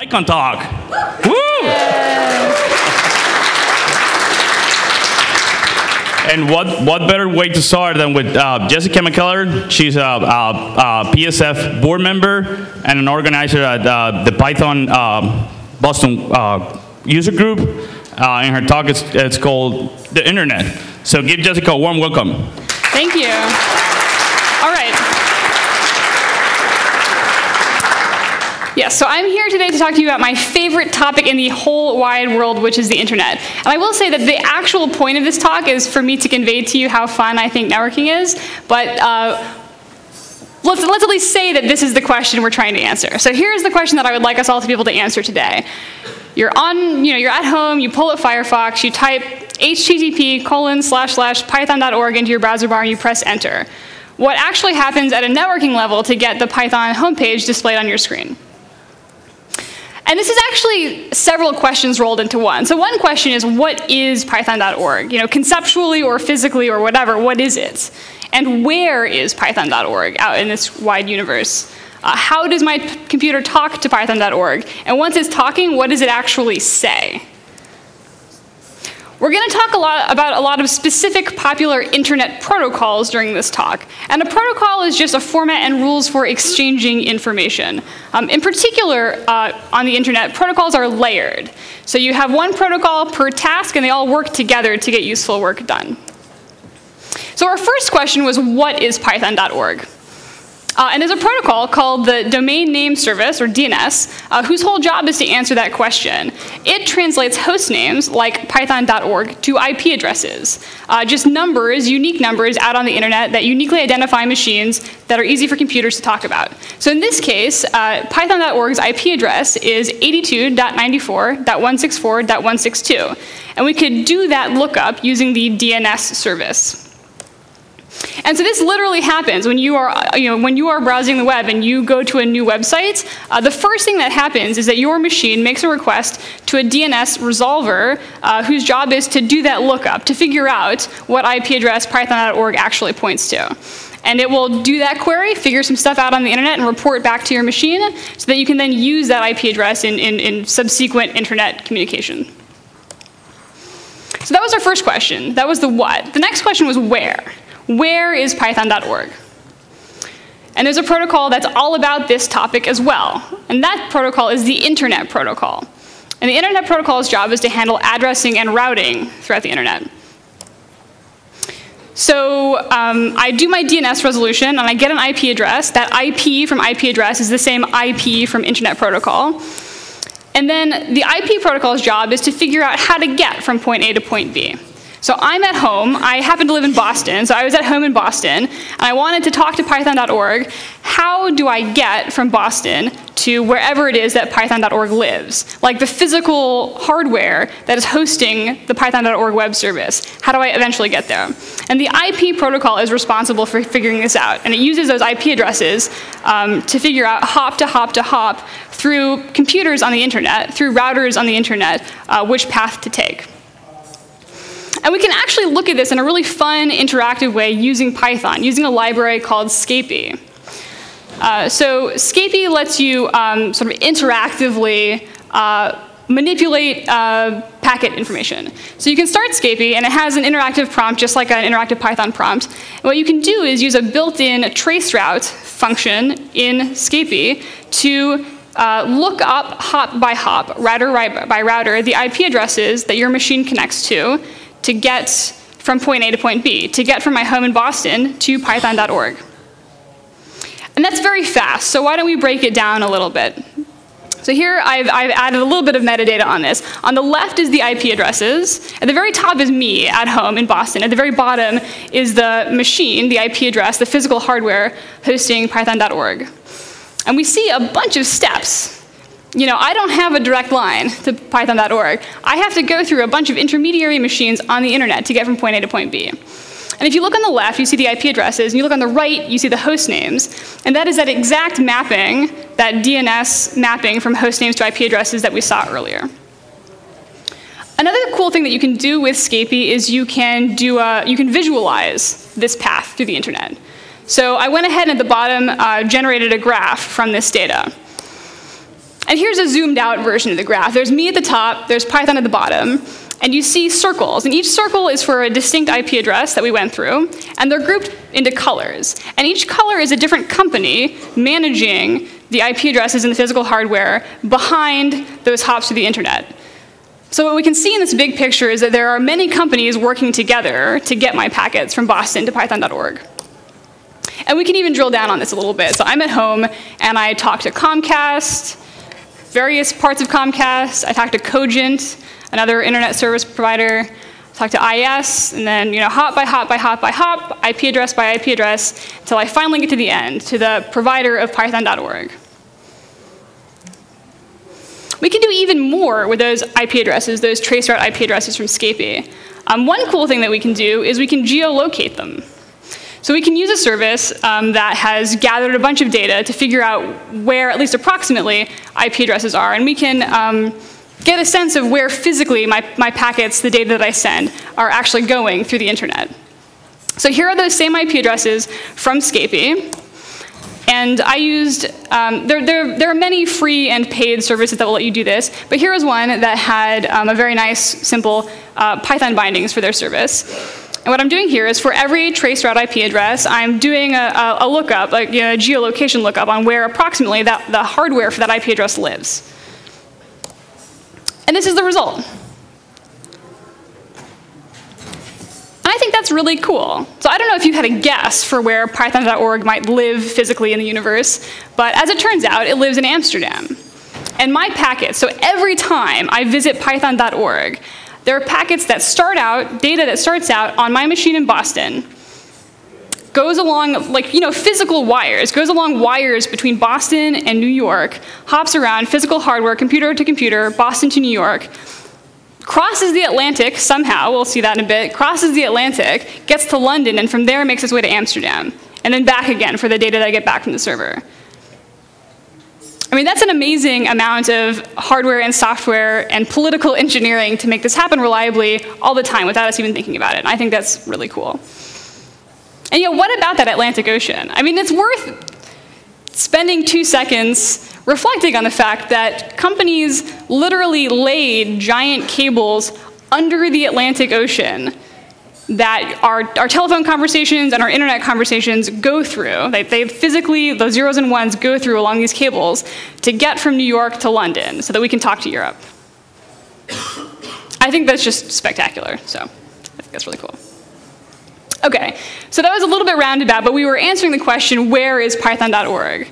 PyCon Talk. Woo! And what, what better way to start than with uh, Jessica McKellar? She's a, a, a, PSF board member and an organizer at uh, the Python uh, Boston uh, user group. Uh, and her talk is it's called The Internet. So give Jessica a warm welcome. Thank you. All right. Yes, so I'm here today to talk to you about my favorite topic in the whole wide world, which is the internet. And I will say that the actual point of this talk is for me to convey to you how fun I think networking is, but uh, let's, let's at least say that this is the question we're trying to answer. So here's the question that I would like us all to be able to answer today. You're on, you know, you're at home, you pull up Firefox, you type http colon slash slash python.org into your browser bar and you press enter. What actually happens at a networking level to get the Python homepage displayed on your screen? And this is actually several questions rolled into one. So one question is, what is python.org? You know, conceptually or physically or whatever, what is it? And where is python.org out in this wide universe? Uh, how does my computer talk to python.org? And once it's talking, what does it actually say? We're going to talk a lot about a lot of specific popular internet protocols during this talk. And a protocol is just a format and rules for exchanging information. Um, in particular, uh, on the internet, protocols are layered. So you have one protocol per task, and they all work together to get useful work done. So our first question was, what is python.org? Uh, and there's a protocol called the Domain Name Service, or DNS, uh, whose whole job is to answer that question. It translates host names, like python.org, to IP addresses. Uh, just numbers, unique numbers out on the internet that uniquely identify machines that are easy for computers to talk about. So in this case, uh, python.org's IP address is 82.94.164.162. And we could do that lookup using the DNS service. And so this literally happens when you are, you know, when you are browsing the web and you go to a new website. Uh, the first thing that happens is that your machine makes a request to a DNS resolver uh, whose job is to do that lookup, to figure out what IP address python.org actually points to. And it will do that query, figure some stuff out on the internet, and report back to your machine so that you can then use that IP address in, in, in subsequent internet communication. So that was our first question. That was the what. The next question was where where is python.org? And there's a protocol that's all about this topic as well. And that protocol is the Internet Protocol. And the Internet Protocol's job is to handle addressing and routing throughout the internet. So um, I do my DNS resolution, and I get an IP address. That IP from IP address is the same IP from Internet Protocol. And then the IP protocol's job is to figure out how to get from point A to point B. So I'm at home. I happen to live in Boston, so I was at home in Boston, and I wanted to talk to python.org. How do I get from Boston to wherever it is that python.org lives? Like the physical hardware that is hosting the python.org web service. How do I eventually get there? And the IP protocol is responsible for figuring this out, and it uses those IP addresses um, to figure out hop to hop to hop through computers on the internet, through routers on the internet, uh, which path to take. And we can actually look at this in a really fun, interactive way using Python, using a library called Scapy. Uh, so Scapy lets you um, sort of interactively uh, manipulate uh, packet information. So you can start Scapy, and it has an interactive prompt, just like an interactive Python prompt. And what you can do is use a built-in traceroute function in Scapy to uh, look up hop by hop, router by router, the IP addresses that your machine connects to, to get from point A to point B, to get from my home in Boston to python.org. And that's very fast, so why don't we break it down a little bit? So here I've, I've, added a little bit of metadata on this. On the left is the IP addresses. At the very top is me at home in Boston. At the very bottom is the machine, the IP address, the physical hardware hosting python.org. And we see a bunch of steps you know, I don't have a direct line to python.org. I have to go through a bunch of intermediary machines on the internet to get from point A to point B. And if you look on the left, you see the IP addresses, and you look on the right, you see the host names. And that is that exact mapping, that DNS mapping from host names to IP addresses that we saw earlier. Another cool thing that you can do with Scapy is you can, do a, you can visualize this path through the internet. So I went ahead and at the bottom uh, generated a graph from this data. And here's a zoomed out version of the graph. There's me at the top, there's Python at the bottom, and you see circles. And each circle is for a distinct IP address that we went through, and they're grouped into colors. And each color is a different company managing the IP addresses and the physical hardware behind those hops to the internet. So what we can see in this big picture is that there are many companies working together to get my packets from Boston to python.org. And we can even drill down on this a little bit. So I'm at home and I talk to Comcast, various parts of Comcast. I talked to Cogent, another internet service provider. I talk to IS, and then you know, hop by hop by hop by hop, IP address by IP address, until I finally get to the end, to the provider of python.org. We can do even more with those IP addresses, those traceroute IP addresses from Scapy. Um, one cool thing that we can do is we can geolocate them. So we can use a service um, that has gathered a bunch of data to figure out where, at least approximately, IP addresses are. And we can um, get a sense of where physically my, my packets, the data that I send, are actually going through the internet. So here are those same IP addresses from Scapy. And I used, um, there, there, there are many free and paid services that will let you do this, but here is one that had um, a very nice, simple uh, Python bindings for their service. And what I'm doing here is for every traceroute IP address, I'm doing a, a, a lookup, like you know, a geolocation lookup on where approximately that, the hardware for that IP address lives. And this is the result. And I think that's really cool. So I don't know if you had a guess for where python.org might live physically in the universe, but as it turns out, it lives in Amsterdam. And my packet, so every time I visit python.org, there are packets that start out, data that starts out on my machine in Boston, goes along, like, you know, physical wires, goes along wires between Boston and New York, hops around physical hardware, computer to computer, Boston to New York, crosses the Atlantic somehow, we'll see that in a bit, crosses the Atlantic, gets to London, and from there makes its way to Amsterdam, and then back again for the data that I get back from the server. I mean, that's an amazing amount of hardware and software and political engineering to make this happen reliably all the time without us even thinking about it. And I think that's really cool. And yet, what about that Atlantic Ocean? I mean, it's worth spending two seconds reflecting on the fact that companies literally laid giant cables under the Atlantic Ocean that our, our telephone conversations and our internet conversations go through. They, they physically, those zeros and ones go through along these cables to get from New York to London so that we can talk to Europe. I think that's just spectacular, so I think that's really cool. Okay, so that was a little bit roundabout, but we were answering the question, where is python.org?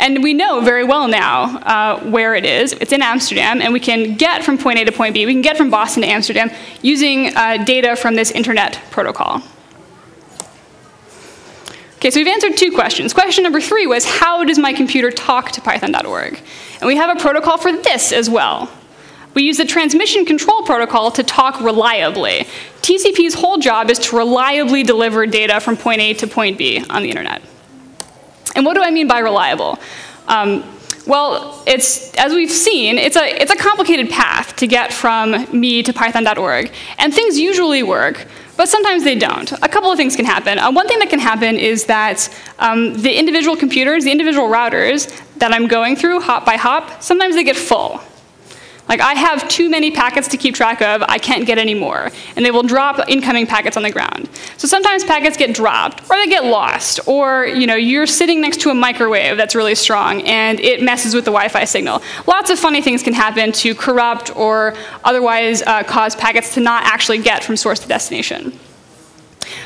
And we know very well now uh, where it is. It's in Amsterdam, and we can get from point A to point B. We can get from Boston to Amsterdam using uh, data from this internet protocol. Okay, so we've answered two questions. Question number three was, how does my computer talk to python.org? And we have a protocol for this as well. We use the transmission control protocol to talk reliably. TCP's whole job is to reliably deliver data from point A to point B on the internet. And what do I mean by reliable? Um, well, it's, as we've seen, it's a, it's a complicated path to get from me to python.org. And things usually work, but sometimes they don't. A couple of things can happen. Uh, one thing that can happen is that um, the individual computers, the individual routers that I'm going through hop by hop, sometimes they get full. Like I have too many packets to keep track of, I can't get any more. And they will drop incoming packets on the ground. So sometimes packets get dropped, or they get lost, or you know, you're sitting next to a microwave that's really strong and it messes with the Wi-Fi signal. Lots of funny things can happen to corrupt or otherwise uh, cause packets to not actually get from source to destination.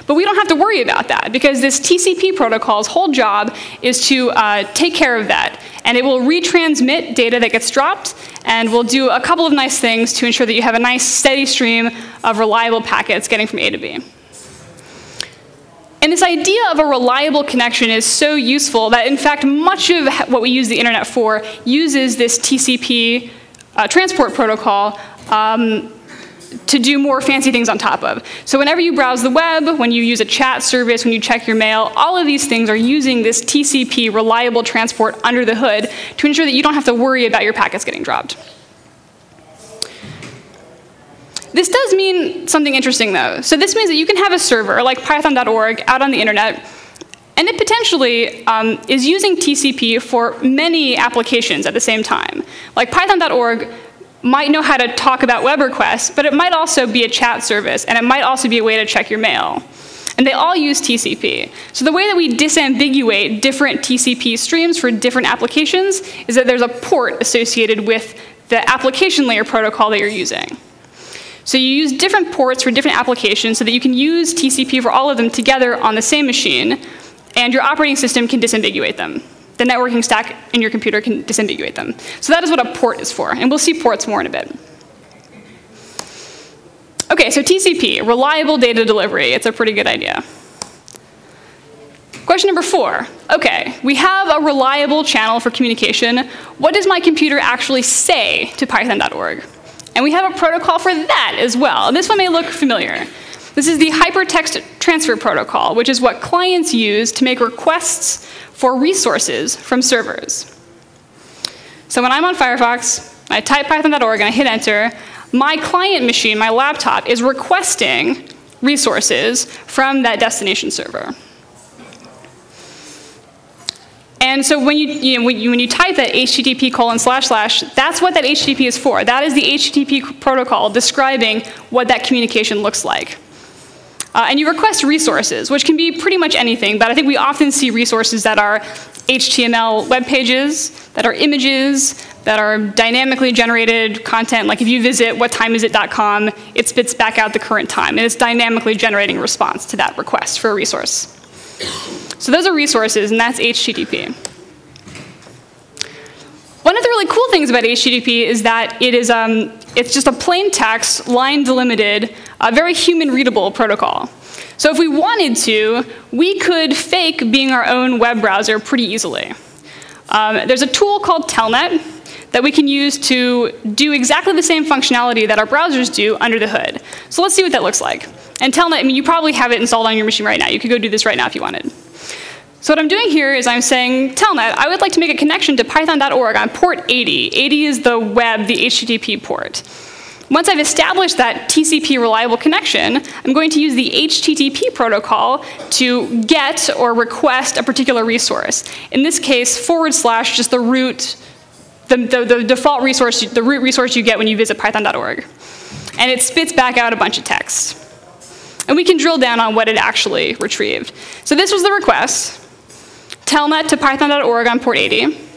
But we don't have to worry about that because this TCP protocol's whole job is to uh, take care of that. And it will retransmit data that gets dropped and we'll do a couple of nice things to ensure that you have a nice steady stream of reliable packets getting from A to B. And this idea of a reliable connection is so useful that, in fact, much of what we use the internet for uses this TCP uh, transport protocol um, to do more fancy things on top of. So whenever you browse the web, when you use a chat service, when you check your mail, all of these things are using this TCP reliable transport under the hood to ensure that you don't have to worry about your packets getting dropped. This does mean something interesting though. So this means that you can have a server like python.org out on the internet and it potentially um, is using TCP for many applications at the same time. Like python.org might know how to talk about web requests, but it might also be a chat service, and it might also be a way to check your mail. And they all use TCP. So the way that we disambiguate different TCP streams for different applications is that there's a port associated with the application layer protocol that you're using. So you use different ports for different applications so that you can use TCP for all of them together on the same machine, and your operating system can disambiguate them. The networking stack in your computer can disambiguate them. So that is what a port is for, and we'll see ports more in a bit. Okay, so TCP, reliable data delivery. It's a pretty good idea. Question number four. Okay, we have a reliable channel for communication. What does my computer actually say to python.org? And we have a protocol for that as well. This one may look familiar. This is the Hypertext Transfer Protocol, which is what clients use to make requests for resources from servers. So when I'm on Firefox, I type python.org and I hit enter, my client machine, my laptop, is requesting resources from that destination server. And so when you, you know, when you, when you type that HTTP colon slash slash, that's what that HTTP is for. That is the HTTP protocol describing what that communication looks like. Uh, and you request resources, which can be pretty much anything, but I think we often see resources that are HTML web pages, that are images, that are dynamically generated content. Like if you visit whattimeisit.com, it spits back out the current time, and it's dynamically generating response to that request for a resource. So those are resources, and that's HTTP. One of the really cool things about HTTP is that it is um, it's just a plain text, line delimited, a very human readable protocol. So if we wanted to, we could fake being our own web browser pretty easily. Um, there's a tool called Telnet that we can use to do exactly the same functionality that our browsers do under the hood. So let's see what that looks like. And Telnet, I mean, you probably have it installed on your machine right now. You could go do this right now if you wanted. So what I'm doing here is I'm saying, Telnet, I would like to make a connection to python.org on port 80. 80 is the web, the HTTP port. Once I've established that TCP reliable connection, I'm going to use the HTTP protocol to get or request a particular resource. In this case, forward slash just the root, the, the, the default resource, the root resource you get when you visit python.org. And it spits back out a bunch of text. And we can drill down on what it actually retrieved. So this was the request telnet to python.org on port 80.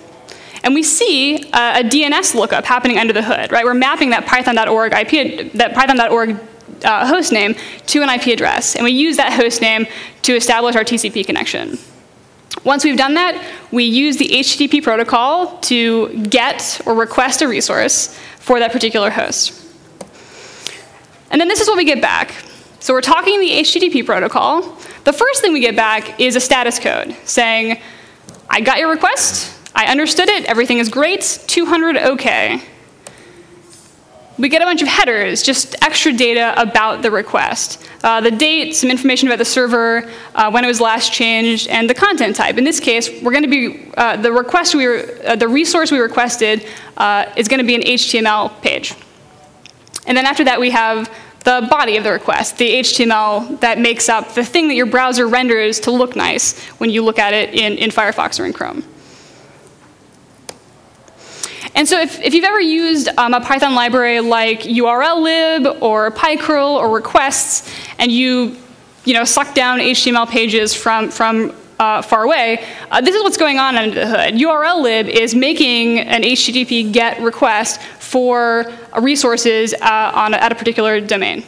And we see a, a DNS lookup happening under the hood, right? We're mapping that python.org IP, that python.org uh, host name to an IP address. And we use that host name to establish our TCP connection. Once we've done that, we use the HTTP protocol to get or request a resource for that particular host. And then this is what we get back. So we're talking the HTTP protocol. The first thing we get back is a status code saying, I got your request, I understood it, everything is great, 200 OK. We get a bunch of headers, just extra data about the request. Uh, the date, some information about the server, uh, when it was last changed, and the content type. In this case, we're going to be, uh, the request we were, uh, the resource we requested uh, is going to be an HTML page. And then after that, we have the body of the request, the HTML that makes up the thing that your browser renders to look nice when you look at it in, in Firefox or in Chrome. And so if, if you've ever used um, a Python library like urllib or pycurl or requests, and you, you know, suck down HTML pages from, from uh, far away, uh, this is what's going on under the hood. urllib is making an HTTP GET request for resources uh, on at a particular domain.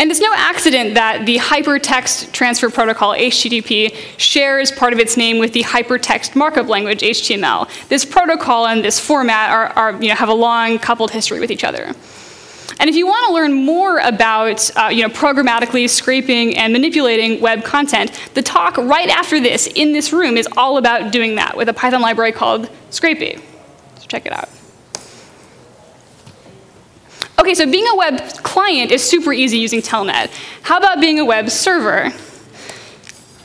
And it's no accident that the Hypertext Transfer Protocol, HTTP, shares part of its name with the Hypertext Markup Language, HTML. This protocol and this format are, are, you know, have a long coupled history with each other. And if you want to learn more about uh, you know, programmatically scraping and manipulating web content, the talk right after this in this room is all about doing that with a Python library called Scrapy. So check it out. Okay, so being a web client is super easy using Telnet. How about being a web server?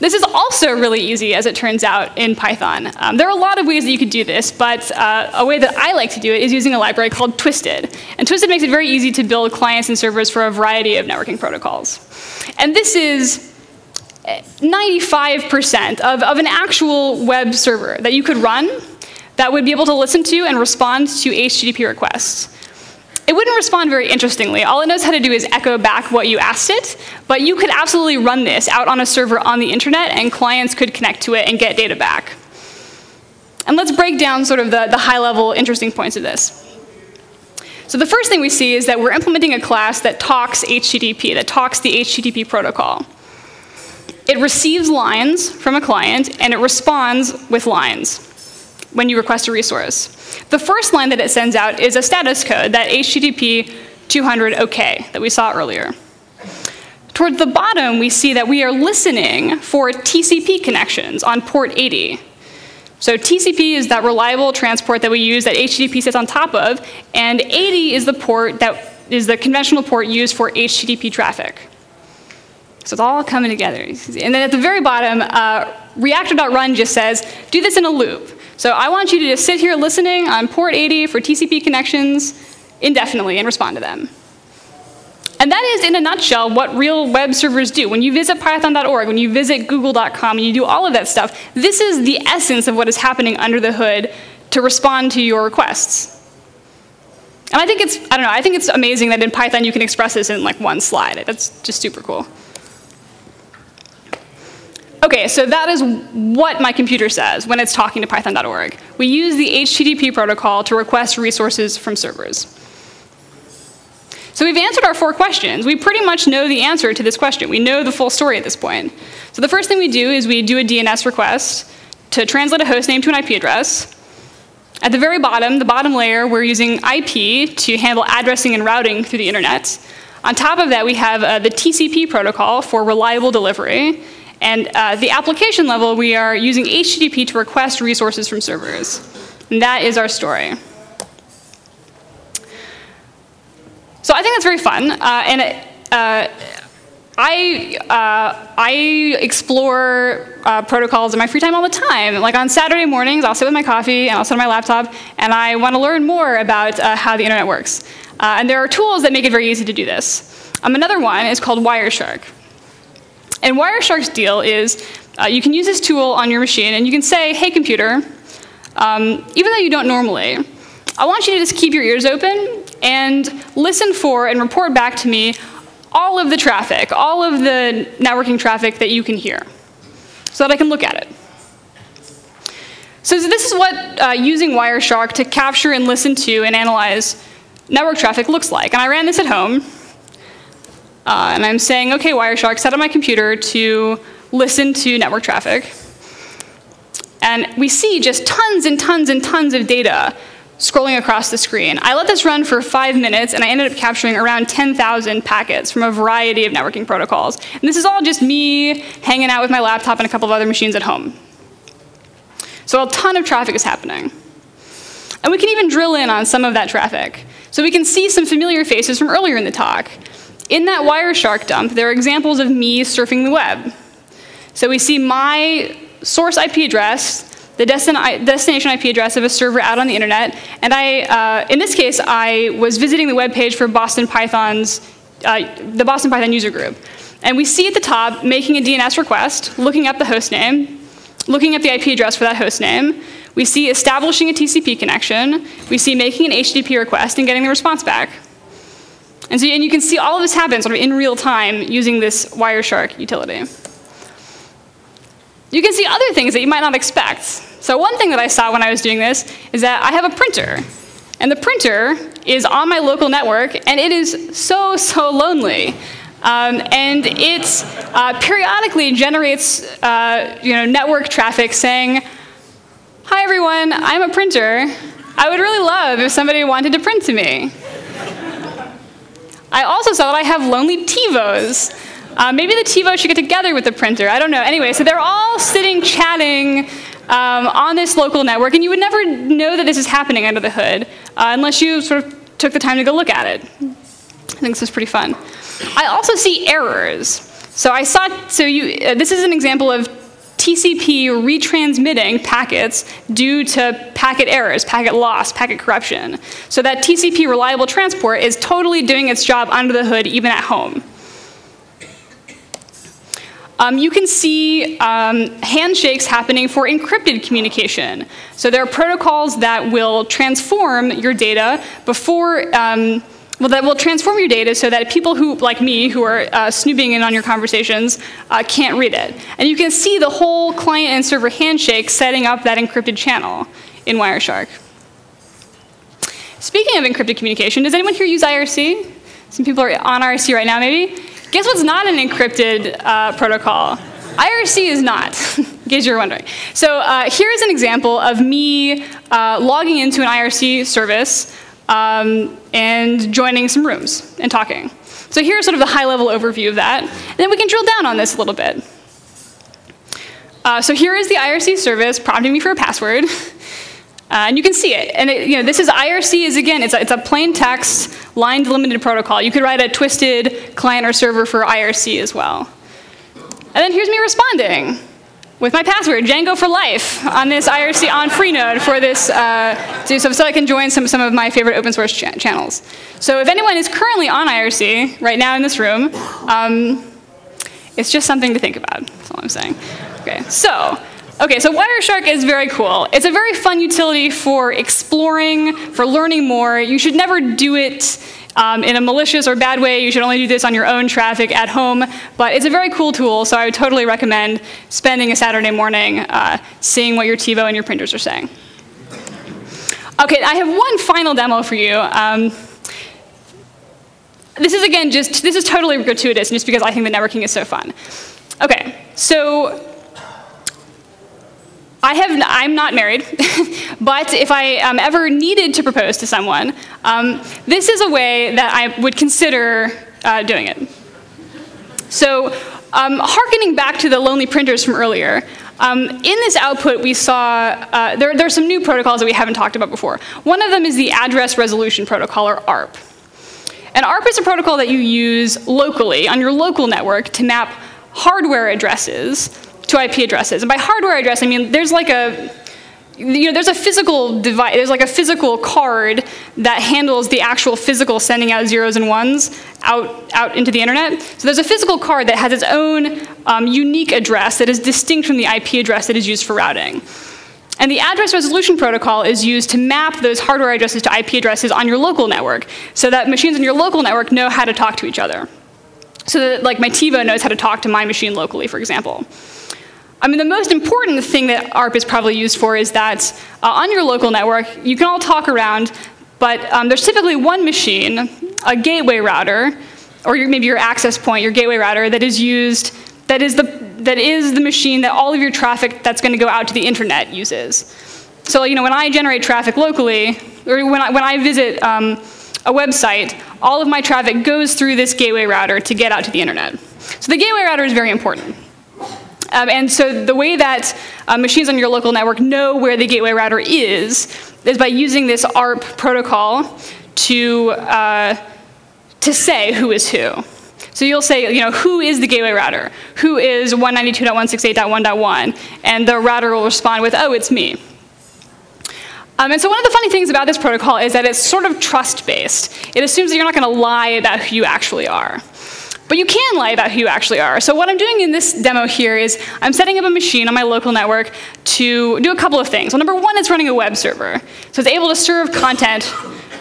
This is also really easy, as it turns out, in Python. Um, there are a lot of ways that you could do this, but uh, a way that I like to do it is using a library called Twisted. And Twisted makes it very easy to build clients and servers for a variety of networking protocols. And this is 95% of, of an actual web server that you could run that would be able to listen to and respond to HTTP requests. It wouldn't respond very interestingly. All it knows how to do is echo back what you asked it, but you could absolutely run this out on a server on the internet and clients could connect to it and get data back. And let's break down sort of the, the high level interesting points of this. So the first thing we see is that we're implementing a class that talks HTTP, that talks the HTTP protocol. It receives lines from a client and it responds with lines when you request a resource. The first line that it sends out is a status code, that HTTP 200 OK that we saw earlier. Toward the bottom, we see that we are listening for TCP connections on port 80. So TCP is that reliable transport that we use that HTTP sits on top of, and 80 is the port that is the conventional port used for HTTP traffic. So it's all coming together. And then at the very bottom, uh, reactor.run just says, do this in a loop. So I want you to just sit here listening on port 80 for TCP connections indefinitely and respond to them. And that is, in a nutshell, what real web servers do. When you visit python.org, when you visit google.com, and you do all of that stuff, this is the essence of what is happening under the hood to respond to your requests. And I think it's, I don't know, I think it's amazing that in Python you can express this in like one slide. That's just super cool. Okay, so that is what my computer says when it's talking to python.org. We use the HTTP protocol to request resources from servers. So we've answered our four questions. We pretty much know the answer to this question. We know the full story at this point. So the first thing we do is we do a DNS request to translate a host name to an IP address. At the very bottom, the bottom layer, we're using IP to handle addressing and routing through the internet. On top of that, we have uh, the TCP protocol for reliable delivery. And uh, the application level, we are using HTTP to request resources from servers. And that is our story. So I think that's very fun. Uh, and it, uh, I, uh, I explore uh, protocols in my free time all the time. Like on Saturday mornings, I'll sit with my coffee and I'll sit on my laptop and I want to learn more about uh, how the internet works. and there are tools that make it very easy to do this. Um, another one is called Wireshark. And Wireshark's deal is uh, you can use this tool on your machine and you can say, hey computer, um, even though you don't normally, I want you to just keep your ears open and listen for and report back to me all of the traffic, all of the networking traffic that you can hear, so that I can look at it. So this is what uh, using Wireshark to capture and listen to and analyze network traffic looks like. And I ran this at home. Uh, and I'm saying, okay, Wireshark, set up my computer to listen to network traffic. And we see just tons and tons and tons of data scrolling across the screen. I let this run for five minutes, and I ended up capturing around 10,000 packets from a variety of networking protocols. And this is all just me hanging out with my laptop and a couple of other machines at home. So a ton of traffic is happening. And we can even drill in on some of that traffic. So we can see some familiar faces from earlier in the talk. In that Wireshark dump, there are examples of me surfing the web. So we see my source IP address, the destination IP address of a server out on the internet, and I, uh, in this case, I was visiting the web page for Boston Python's, uh, the Boston Python user group. And we see at the top making a DNS request, looking up the host name, looking up the IP address for that host name. We see establishing a TCP connection. We see making an HTTP request and getting the response back. And, so, and you can see all of this happen sort of in real time using this Wireshark utility. You can see other things that you might not expect. So one thing that I saw when I was doing this is that I have a printer. And the printer is on my local network, and it is so, so lonely. Um, and it uh, periodically generates uh, you know, network traffic saying, hi everyone, I'm a printer. I would really love if somebody wanted to print to me. I also saw that I have lonely TiVos. Uh, maybe the TiVo should get together with the printer. I don't know. Anyway, so they're all sitting chatting um, on this local network, and you would never know that this is happening under the hood uh, unless you sort of took the time to go look at it. I think this is pretty fun. I also see errors. So I saw, so you, uh, this is an example of TCP retransmitting packets due to packet errors, packet loss, packet corruption. So that TCP reliable transport is totally doing its job under the hood even at home. um, you can see um, handshakes happening for encrypted communication. So there are protocols that will transform your data before, um, well, that will transform your data so that people who, like me, who are uh, snooping in on your conversations, uh, can't read it. And you can see the whole client and server handshake setting up that encrypted channel in Wireshark. Speaking of encrypted communication, does anyone here use IRC? Some people are on IRC right now, maybe? Guess what's not an encrypted uh, protocol? IRC is not, in case you're wondering. So uh, here's an example of me uh, logging into an IRC service um, and joining some rooms and talking. So here's sort of the high-level overview of that. And then we can drill down on this a little bit. Uh, so here is the IRC service prompting me for a password. Uh, and you can see it. And it, you know, this is IRC is again, it's a, it's a plain text line delimited protocol. You could write a twisted client or server for IRC as well. And then here's me responding with my password, Django for life, on this IRC on Freenode for this, uh, so, so I can join some, some of my favorite open source cha channels. So if anyone is currently on IRC right now in this room, um, it's just something to think about. That's all I'm saying. Okay, so Okay, so Wireshark is very cool. It's a very fun utility for exploring, for learning more. You should never do it um, in a malicious or bad way. You should only do this on your own traffic at home. But it's a very cool tool, so I would totally recommend spending a Saturday morning uh, seeing what your TiVo and your printers are saying. Okay, I have one final demo for you. Um, this is again just, this is totally gratuitous just because I think the networking is so fun. Okay, so I have, I'm not married, but if I um, ever needed to propose to someone, um, this is a way that I would consider uh, doing it. So, um, harkening back to the lonely printers from earlier, um, in this output, we saw uh, there, there, are some new protocols that we haven't talked about before. One of them is the Address Resolution Protocol, or ARP. And ARP is a protocol that you use locally on your local network to map hardware addresses to IP addresses. And by hardware address, I mean there's like a you know, there's a physical device, there's like a physical card that handles the actual physical sending out zeros and ones out, out into the internet. So there's a physical card that has its own um, unique address that is distinct from the IP address that is used for routing. And the address resolution protocol is used to map those hardware addresses to IP addresses on your local network so that machines on your local network know how to talk to each other. So that like my TiVo knows how to talk to my machine locally, for example. I mean, the most important thing that ARP is probably used for is that uh, on your local network, you can all talk around, but um, there's typically one machine, a gateway router, or your, maybe your access point, your gateway router, that is used, that is the, that is the machine that all of your traffic that's going to go out to the internet uses. So, you know, when I generate traffic locally, or when I, when I visit um, a website, all of my traffic goes through this gateway router to get out to the internet. So the gateway router is very important. Um, and so the way that uh, machines on your local network know where the gateway router is is by using this ARP protocol to, uh, to say who is who. So you'll say, you know, who is the gateway router? Who is 192.168.1.1? And the router will respond with, oh, it's me. Um, and so one of the funny things about this protocol is that it's sort of trust-based. It assumes that you're not going to lie about who you actually are. But you can lie about who you actually are. So what I'm doing in this demo here is I'm setting up a machine on my local network to do a couple of things. Well, number one, it's running a web server. So it's able to serve content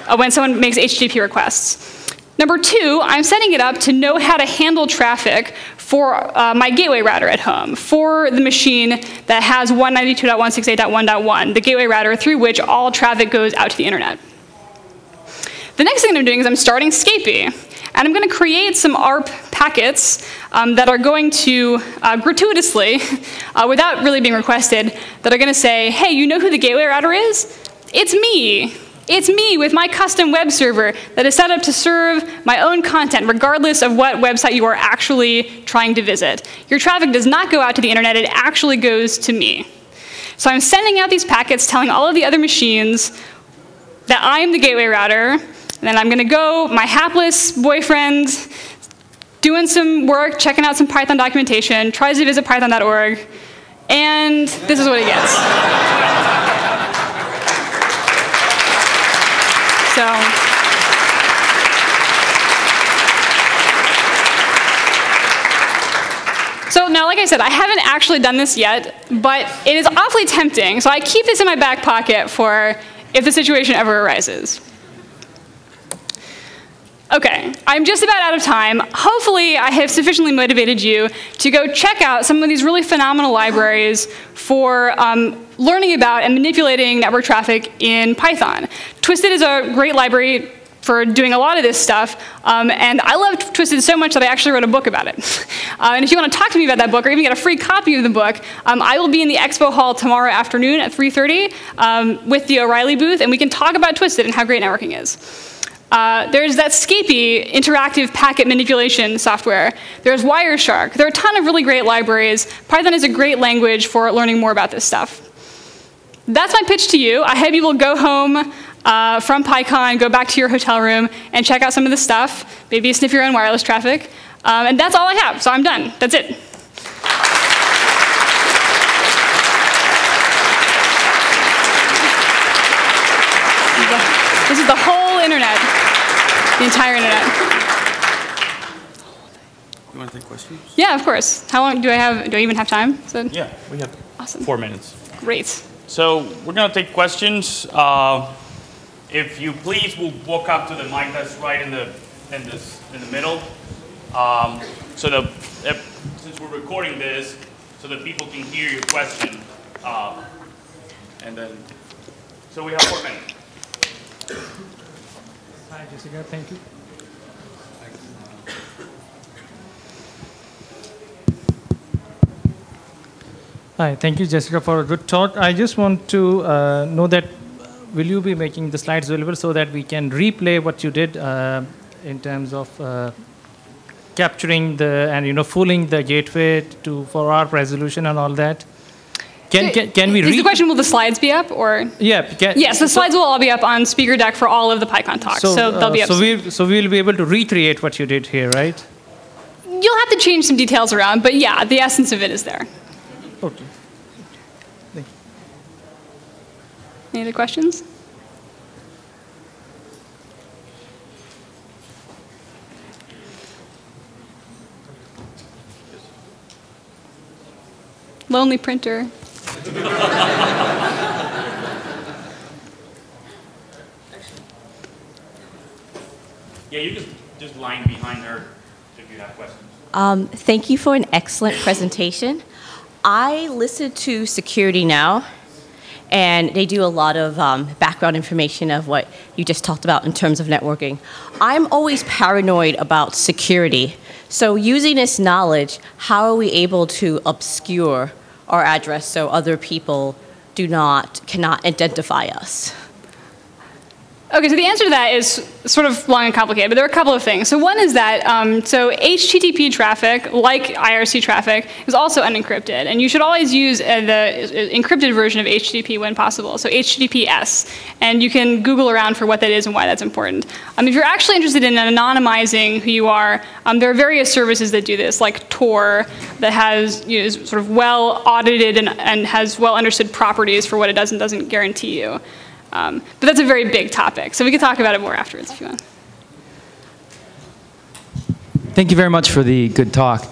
uh, when someone makes HTTP requests. Number two, I'm setting it up to know how to handle traffic for uh, my gateway router at home, for the machine that has 192.168.1.1, the gateway router through which all traffic goes out to the internet. The next thing I'm doing is I'm starting Scapy. And I'm going to create some ARP packets um, that are going to uh, gratuitously, uh, without really being requested, that are going to say, hey, you know who the gateway router is? It's me. It's me with my custom web server that is set up to serve my own content, regardless of what website you are actually trying to visit. Your traffic does not go out to the internet, it actually goes to me. So I'm sending out these packets telling all of the other machines that I'm the gateway router, then I'm going to go, my hapless boyfriend, doing some work, checking out some Python documentation, tries to visit python.org, and this is what he gets. so. So now, like I said, I haven't actually done this yet, but it is awfully tempting. So I keep this in my back pocket for if the situation ever arises. Okay, I'm just about out of time. Hopefully, I have sufficiently motivated you to go check out some of these really phenomenal libraries for um, learning about and manipulating network traffic in Python. Twisted is a great library for doing a lot of this stuff, um, and I loved Twisted so much that I actually wrote a book about it. uh, and if you want to talk to me about that book or even get a free copy of the book, um, I will be in the expo hall tomorrow afternoon at 3.30 um, with the O'Reilly booth, and we can talk about Twisted and how great networking is. Uh, there's that Scapy interactive packet manipulation software. There's Wireshark. There are a ton of really great libraries. Python is a great language for learning more about this stuff. That's my pitch to you. I hope you will go home uh, from PyCon, go back to your hotel room, and check out some of the stuff. Maybe sniff your own wireless traffic. Um, and that's all I have, so I'm done. That's it. This is the whole internet, the entire internet. You want to take questions? Yeah, of course. How long do I have? Do I even have time? So, Yeah, we have Awesome. four minutes. Great. So we're going to take questions. Uh, if you please will walk up to the mic that's right in the in this in the middle. Um, so the if, since we're recording this, so that people can hear your question. Uh, and then, so we have four minutes. Hi, Jessica. Thank you. Hi, thank you, Jessica, for a good talk. I just want to uh, know that will you be making the slides available so that we can replay what you did uh, in terms of uh, capturing the and you know fooling the gateway to for our resolution and all that? Can can, can we Is the question will the slides be up or? Yeah. Can, Yes, the so- slides will all be up on Speaker Deck for all of the PyCon talks, so, uh, they'll be up. so we so we'll be able to recreate what you did here, right? You'll have to change some details around, but yeah, the essence of it is there. Okay. Any other questions? Lonely printer. Yeah, you just just line behind her if you have questions. Um, thank you for an excellent presentation. I listened to Security Now, and they do a lot of um, background information of what you just talked about in terms of networking. I'm always paranoid about security. So, using this knowledge, how are we able to obscure our address so other people do not cannot identify us? Okay, so the answer to that is sort of long and complicated, but there are a couple of things. So one is that, um, so HTTP traffic, like IRC traffic, is also unencrypted, and you should always use uh, the uh, encrypted version of HTTP when possible, so HTTPS, and you can Google around for what that is and why that's important. Um, if you're actually interested in anonymizing who you are, um, there are various services that do this, like Tor, that has, you know, is sort of well audited and, and has well understood properties for what it does and doesn't guarantee you. Um, but that's a very big topic, so we can talk about it more afterwards if you want. Thank you very much for the good talk.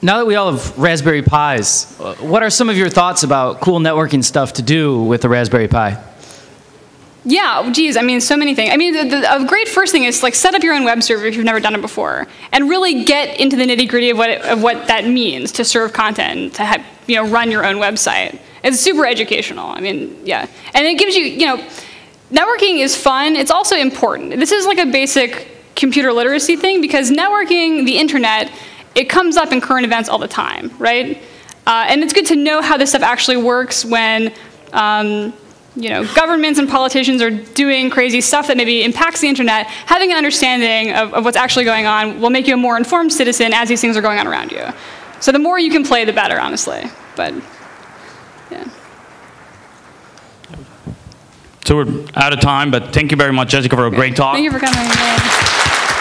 Now that we all have Raspberry Pis, what are some of your thoughts about cool networking stuff to do with the Raspberry Pi? Yeah, geez, I mean, so many things. I mean, the, the, a great first thing is like set up your own web server if you've never done it before, and really get into the nitty gritty of what it, of what that means to serve content, to have, you know run your own website. It's super educational. I mean, yeah, and it gives you you know, networking is fun. It's also important. This is like a basic computer literacy thing because networking, the internet, it comes up in current events all the time, right? Uh, and it's good to know how this stuff actually works when. Um, you know, governments and politicians are doing crazy stuff that maybe impacts the internet, having an understanding of, of, what's actually going on will make you a more informed citizen as these things are going on around you. So the more you can play, the better, honestly. But, So we're out of time, but thank you very much, Jessica, for a great talk. Thank you for coming.